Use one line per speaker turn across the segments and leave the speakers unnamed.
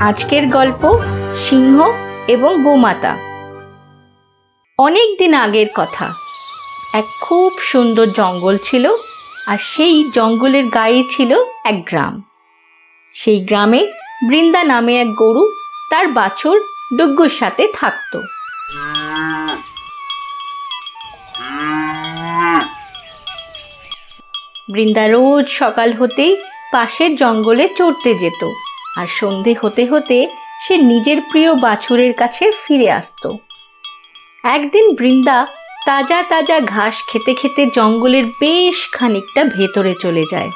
আজকের গল্প সিংহ এবং গোমাতা। অনেক দিন আগের কথা। এক খুব সুন্দর জঙ্গল ছিল আর সেই জঙ্গলের গায়ে ছিল এক গ্রাম। সেই গ্রামে বৃন্দা নামে এক গরু তার বাছুর ডুগ্গুর সাথে থাকতো। বৃন্দা রোজ সকাল হতেই পাশের জঙ্গলে চড়তে যেত আর সন্ধে হতে হতে সে নিজের প্রিয় বাছুরের কাছে ফিরে আসতো। একদিন বৃন্দা তাজা তাজা ঘাস খেতে খেতে জঙ্গলের বেশ খানিকটা ভেতরে চলে যায়।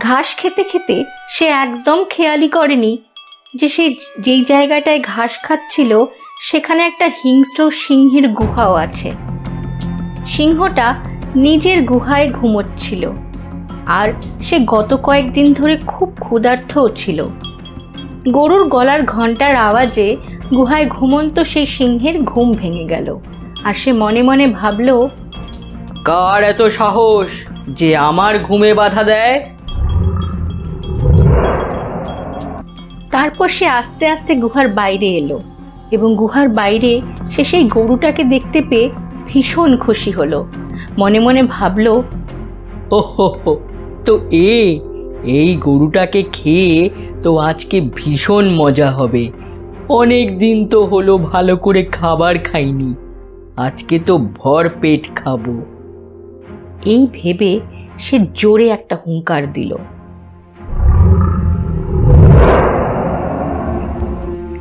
ঘাস খেতে খেতে সে একদম খেয়ালি করেনি যে সে যেই জায়গাটায় ঘাস খাচ্ছিল, সেখানে একটা হিংস্র সিংহের গুহাও আছে। সিংহটা নিজের গুহায় ঘুমোচ্ছিল। আর সে গত কয়েকদিন ধরে খুব ক্ষুধার্তও ছিল। গরুর গলার ঘণ্টার আওয়াজে গুহায় ঘুমন্ত সেই সিংহের ঘুম ভেঙে গেল। আর সে মনে মনে ভাবল,
কার এত সাহস যে আমার ঘুমে বাধা দেয়?
তারপর সে আস্তে আস্তে গুহার বাইরে এলো এবং গুহার বাইরে সে সেই গরুটাকে দেখতে পেয়ে ভীষণ খুশি হলো। মনে মনে ভাবলো
ও তো এ এই গরুটাকে খেয়ে তো আজকে ভীষণ মজা হবে। অনেক দিন তো হলো ভালো করে খাবার খাইনি। আজকে তো ভর পেট খাব।
এই ভেবে সে জোরে একটা হুঙ্কার দিল।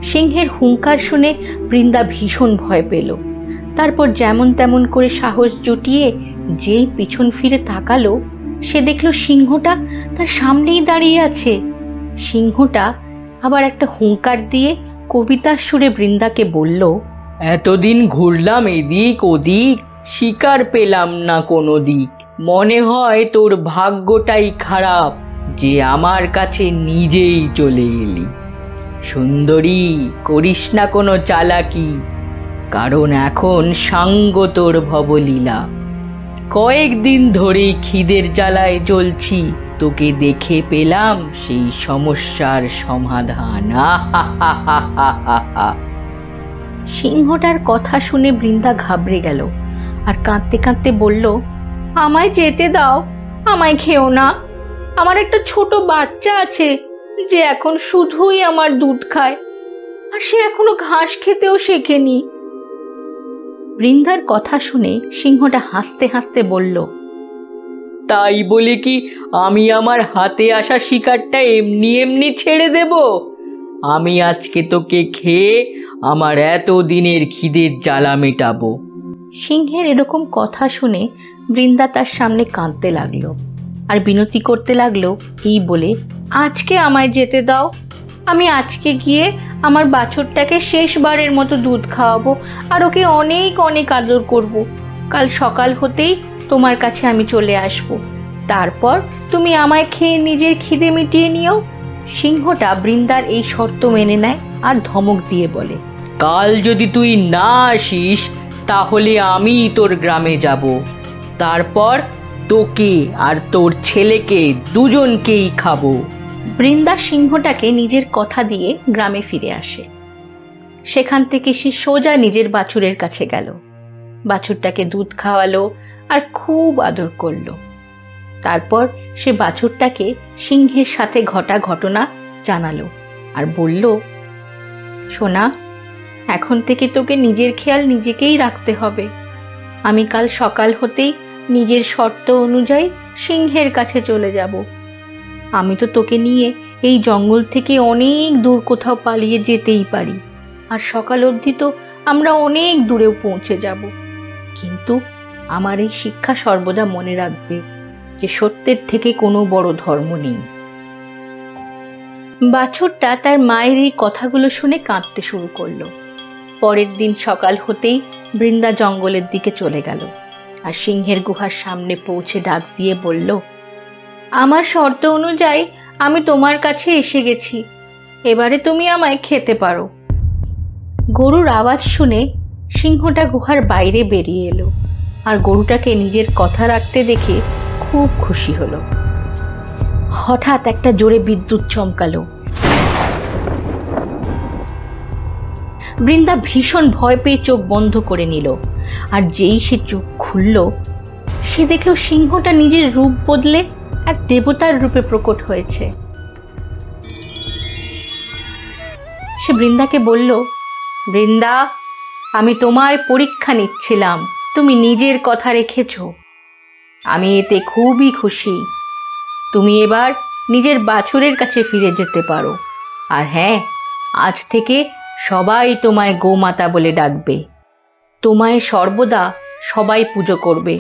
সিংহের হুঙ্কার শুনে বৃন্দা ভীষণ ভয় পেল। তারপর যেমন তেমন করে সাহস জুটিয়ে যেই পিছন ফিরে তাকালো, সে দেখল সিংহটা তার সামনেই দাঁড়িয়ে আছে। সিংহটা আবার একটা হুঙ্কার দিয়ে কবিতার সুরে বৃন্দাকে বলল,
এতদিন ঘুরলাম এদিক ওদিক, শিকার পেলাম না কোনো দিক। মনে হয় তোর ভাগ্যটাই খারাপ, যে আমার কাছে নিজেই চলে এলি। সুন্দরী, করিস না কোনো চালাকি, কারণ এখন সাঙ্গ তোর ভবলীলা। কয়েকদিন ধরেই খিদের জ্বালায় জ্বলছি, তোকে দেখে পেলাম সেই সমস্যার সমাধান।
সিংহটার কথা শুনে বৃন্দা ঘাবড়ে গেল আর কাঁদতে কাঁদতে বলল, আমায় যেতে দাও, আমায় খেও না। আমার একটা ছোট বাচ্চা আছে যে এখন শুধুই আমার দুধ খায় আর সে এখনও ঘাস খেতেও শেখেনি। বৃন্দার কথা শুনে সিংহটা হাসতে হাসতে বলল
তাই বলে কি আমি আমার হাতে আসা শিকারটা এমনি এমনি ছেড়ে দেব? আমি আজকে তোকে খেয়ে আমার এত দিনের খিদের জ্বালা মেটাবো।
সিংহের এরকম কথা শুনে বৃন্দা তার সামনে কাঁদতে লাগল আর বিনতি করতে লাগল এই বলে আজকে আমায় যেতে দাও আমি আজকে গিয়ে আমার বাছরটাকে শেষবারের মতো দুধ খাওয়াবো আর ওকে অনেক অনেক আদর করব। কাল সকাল হতেই তোমার কাছে আমি চলে আসব। তারপর তুমি আমায় খেয়ে নিজের খিদে মিটিয়ে নিও সিংহটা বৃন্দার এই শর্ত মেনে নেয় আর ধমক দিয়ে বলে,
কাল যদি তুই না আসিস, তাহলে আমি তোর গ্রামে যাব তারপর তোকে আর তোর ছেলেকে দুজনকেই খাব।
বৃন্দা সিংহটাকে নিজের কথা দিয়ে গ্রামে ফিরে আসে। সেখান থেকে সে সোজা নিজের বাছুরের কাছে গেল। বাছুরটাকে দুধ খাওয়ালো আর খুব আদর করল। তারপর সে বাছুরটাকে সিংহের সাথে ঘটা ঘটনা জানালো আর বলল, সোনা, এখন থেকে তোকে নিজের খেয়াল নিজেকেই রাখতে হবে। আমি কাল সকাল হতেই নিজের শর্ত অনুযায়ী সিংহের কাছে চলে যাব। আমি তো তোকে নিয়ে এই জঙ্গল থেকে অনেক দূর কোথাও পালিয়ে যেতেই পারি। আর সকাল অবধি তো আমরা অনেক দূরেও পৌঁছে যাব। কিন্তু আমার এই শিক্ষা সর্বদা মনে রাখবে যে সত্যের থেকে কোনো বড় ধর্ম নেই। বাছুরটা তার মায়ের এই কথাগুলো শুনে কাঁদতে শুরু করল। পরের দিন সকাল হতেই বৃন্দা জঙ্গলের দিকে চলে গেল। আর সিংহের গুহার সামনে পৌঁছে ডাক দিয়ে বলল, আমার শর্ত অনুযায়ী আমি তোমার কাছে এসে গেছি। এবারে তুমি আমায় খেতে পারো গরুর আওয়াজ শুনে সিংহটা গুহার বাইরে বেরিয়ে এলো আর গরুটাকে নিজের কথা রাখতে দেখে খুব খুশি হলো। হঠাৎ একটা জোরে বিদ্যুৎ চমকালো। বৃন্দা ভীষণ ভয় পেয়ে চোখ বন্ধ করে নিল। আর যেই সে চোখ খুলল, সে দেখল সিংহটা নিজের রূপ বদলে এক দেবতার রূপে প্রকট হয়েছে। সে বৃন্দাকে বলল, বৃন্দা, আমি তোমায় পরীক্ষা নিচ্ছিলাম। তুমি নিজের কথা রেখেছ। আমি এতে খুবই খুশি। তুমি এবার নিজের বাছুরের কাছে ফিরে যেতে পারো। আর হ্যাঁ আজ থেকে সবাই তোমায় গোমাতা বলে ডাকবে। তোমায় সর্বদা সবাই পুজো করবে।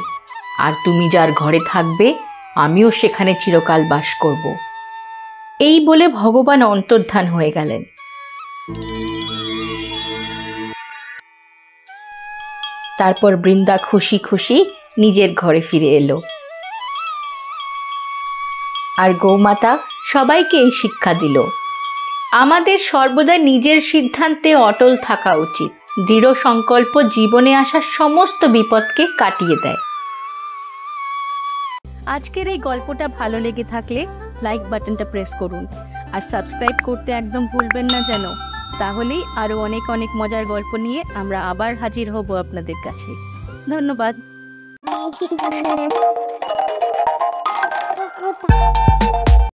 আর তুমি যার ঘরে থাকবে, আমিও সেখানে চিরকাল বাস করব। এই বলে ভগবান অন্তর্ধান হয়ে গেলেন। তারপর বৃন্দা খুশি খুশি নিজের ঘরে ফিরে এলো। আর গৌমাতা সবাইকে এই শিক্ষা দিল, আমাদের সর্বদা নিজের সিদ্ধান্তে অটল থাকা উচিত। দৃঢ় সংকল্প জীবনে আসা সমস্ত বিপদকে কাটিয়ে দেয়। আজকের এই গল্পটা ভালো লেগে থাকলে লাইক বাটনটা প্রেস করুন। আর সাবস্ক্রাইব করতে একদম ভুলবেন না যেন। তাহলেই আরও অনেক অনেক মজার গল্প নিয়ে আমরা আবার হাজির হব আপনাদের কাছে। ধন্যবাদ।